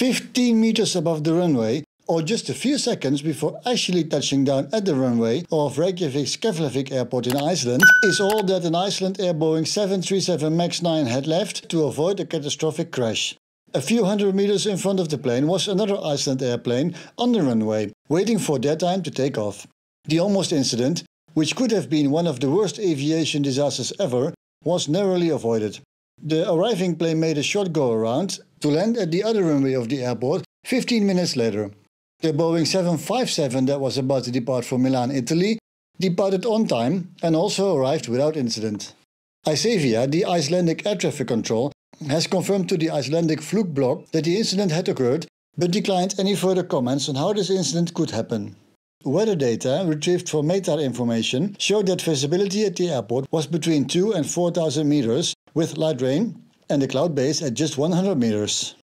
15 meters above the runway, or just a few seconds before actually touching down at the runway of Reykjavik Keflavik Airport in Iceland, is all that an Iceland Air Boeing 737 MAX 9 had left to avoid a catastrophic crash. A few hundred meters in front of the plane was another Iceland airplane on the runway, waiting for their time to take off. The almost incident, which could have been one of the worst aviation disasters ever, was narrowly avoided. The arriving plane made a short go around to land at the other runway of the airport 15 minutes later. The Boeing 757 that was about to depart for Milan, Italy, departed on time and also arrived without incident. Isavia, the Icelandic air traffic control, has confirmed to the Icelandic Flugblogg that the incident had occurred, but declined any further comments on how this incident could happen. Weather data retrieved from METAR information showed that visibility at the airport was between 2 and 4,000 meters, with light rain and the cloud base at just 100 meters.